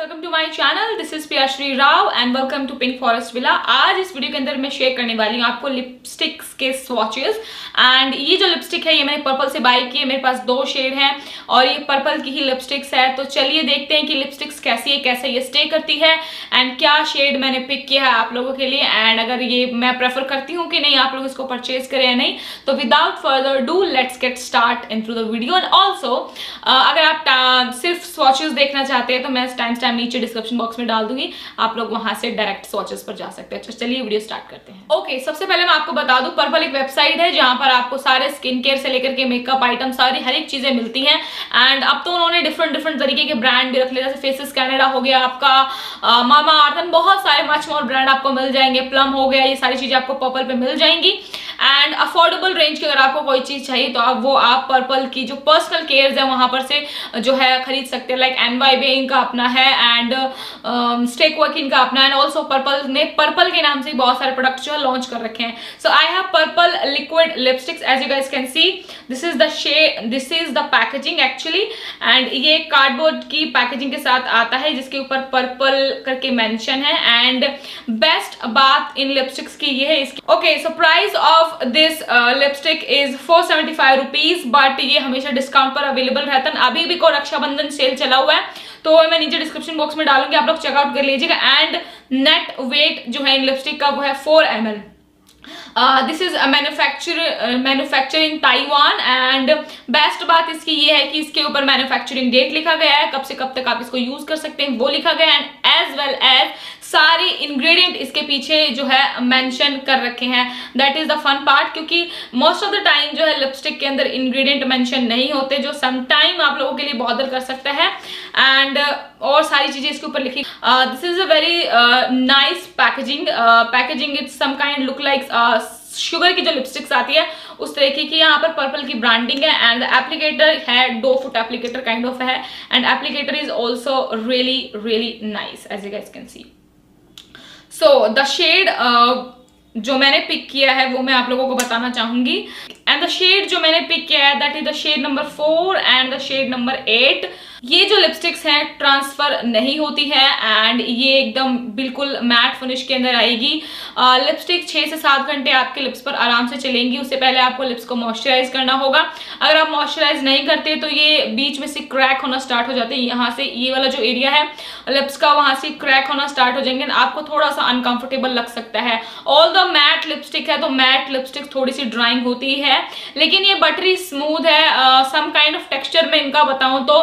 Welcome to my channel this is Priyashree Rao and welcome to Pink Forest Villa आज इस video के अंदर मैं शेयर करने वाली हूँ आपको लिपस्टिक्स के स्वॉचेस एंड ये जो लिपस्टिक है, ये मैंने पर्पल से बाई की है. मेरे पास दो शेड हैं और ये पर्पल की ही लिपस्टिक्स है. तो चलिए देखते हैं कि लिपस्टिक्स कैसी है, कैसे ये स्टे करती है एंड क्या शेड मैंने पिक किया है आप लोगों के लिए. एंड अगर ये मैं प्रेफर करती हूँ कि नहीं, आप लोग इसको परचेज करें या नहीं तो without further do let's get start in through the video and also अगर आप सिर्फ़ स्वॉचेस देखना चाहते हैं तो मैं टाइम नीचे डिस्क्रिप्शन बॉक्स में डाल दूँगी। आप लोग वहाँ से डायरेक्ट स्वॉचेस पर जा सकते हैं। अच्छा चलिए वीडियो स्टार्ट करते हैं। ओके okay, सबसे पहले मैं आपको बता दूँ पर्पल एक वेबसाइट है जहाँ पर आपको सारे स्किन केयर से लेकर के मेकअप आइटम सारी हर एक चीज़ें मिलती हैं। एंड अब तो उन्होंने डिफरेंट डिफरेंट तरीके के ब्रांड भी रख लिया जैसे फेसिस कैनेडा हो गया आपका मामा आर्थन बहुत सारे मच मोर ब्रांड आपको मिल जाएँगे। प्लम हो गया ये सारी चीज़ें आपको पर्पल पे मिल जाएँगी। एंड अफोर्डेबल रेंज की अगर आपको कोई चीज़ चाहिए तो आप वो आप पर्पल की जो पर्सनल केयर्स है, वहाँ पर से जो है खरीद सकते हैं। लाइक एन वाई बे इनका अपना है एंड स्टेक वर्क इनका अपना एंड ऑल्सो पर्पल ने पर्पल के नाम से बहुत सारे प्रोडक्ट जो है लॉन्च कर रखे हैं। So I have Purplle liquid lipsticks as you guys can see this is the shade this is the packaging actually and ये कार्डबोर्ड की पैकेजिंग के साथ आता है, जिसके ऊपर पर्पल करके मेंशन है। एंड बेस्ट बात इन लिपस्टिक्स की ये है इसकी। Okay so price of this lipstick is four seventy five rupees but ये हमेशा डिस्काउंट पर अवेलेबल रहता है। अभी भी को रक्षाबंधन सेल चला हुआ है तो मैं नीचे डिस्क्रिप्शन बॉक्स में डालूँगी, आप लोग चेकआउट कर लीजिएगा। एंड नेट वेट जो है इन लिपस्टिक का वो है four M this is manufacture manufacture in Taiwan and best बात इसकी ये है कि इसके ऊपर मैन्युफैक्चरिंग डेट लिखा गया है कब से कब तक आप इसको यूज़ कर सकते हैं वो लिखा गया है एंड एज वेल एज सारे इंग्रेडिएंट इसके पीछे जो है मेंशन कर रखे हैं। That is the fun part क्योंकि मोस्ट ऑफ़ द टाइम जो है लिपस्टिक के अंदर इंग्रेडिएंट मेंशन नहीं होते जो सम टाइम आप लोगों के लिए बॉदर कर सकता है। एंड uh, और सारी चीज़ें इसके ऊपर लिखी। This is a very nice packaging packaging it's some kind look like Sugar की जो लिपस्टिक्स आती है, उस तरीके की यहाँ पर पर्पल की ब्रांडिंग है एंड एप्लीकेटर है doe foot applicator kind of है and applicator is also really really nice as you guys can see so the shade जो मैंने पिक किया है, वो मैं आप लोगों को बताना चाहूँगी। एंड द शेड जो मैंने पिक किया है that is the shade number four and the shade number eight ये जो लिपस्टिक्स हैं ट्रांसफ़र नहीं होती है एंड ये एकदम बिल्कुल मैट फिनिश के अंदर आएगी। लिपस्टिक छह से सात घंटे आपके लिप्स पर आराम से चलेंगी। उससे पहले आपको लिप्स को मॉइस्चराइज करना होगा। अगर आप मॉइस्चराइज नहीं करते तो ये बीच में से क्रैक होना स्टार्ट हो जाते हैं। यहाँ से ये वाला जो एरिया है लिप्स का वहाँ से क्रैक होना स्टार्ट हो जाएँगे। आपको थोड़ा सा अनकंफर्टेबल लग सकता है। ऑल द मैट लिपस्टिक है तो मैट लिपस्टिक थोड़ी सी ड्राइंग होती है। लेकिन ये बटरी स्मूथ है। सम काइंड ऑफ़ टेक्सचर में इनका बताऊँ तो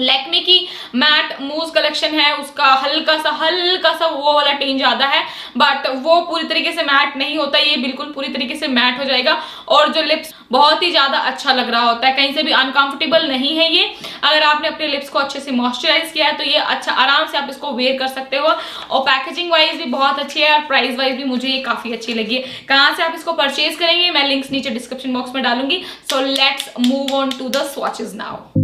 लैक्मे की मैट मूज कलेक्शन है, उसका हल्का सा हल्का सा वो वाला टेन ज़्यादा है बट वो पूरी तरीके से मैट नहीं होता, ये बिल्कुल पूरी तरीके से मैट हो जाएगा। और जो लिप्स बहुत ही ज़्यादा अच्छा लग रहा होता है, कहीं से भी अनकंफर्टेबल नहीं है ये। अगर आपने अपने लिप्स को अच्छे से मॉइस्चराइज किया है तो ये अच्छा आराम से आप इसको वेयर कर सकते हो। और पैकेजिंग वाइज भी बहुत अच्छी है, और प्राइस वाइज भी मुझे ये काफ़ी अच्छी लगी है। कहाँ से आप इसको परचेज करेंगे, मैं लिंक्स नीचे डिस्क्रिप्शन बॉक्स में डालूँगी। So let's move on to the swatches now